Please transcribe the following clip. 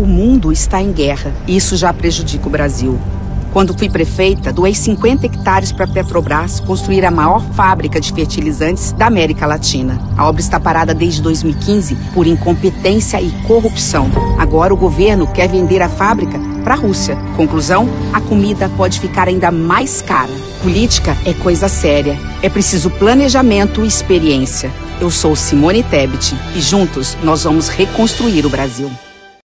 O mundo está em guerra e isso já prejudica o Brasil. Quando fui prefeita, doei 50 hectares para a Petrobras construir a maior fábrica de fertilizantes da América Latina. A obra está parada desde 2015 por incompetência e corrupção. Agora o governo quer vender a fábrica para a Rússia. Conclusão: a comida pode ficar ainda mais cara. Política é coisa séria. É preciso planejamento e experiência. Eu sou Simone Tebet e juntos nós vamos reconstruir o Brasil.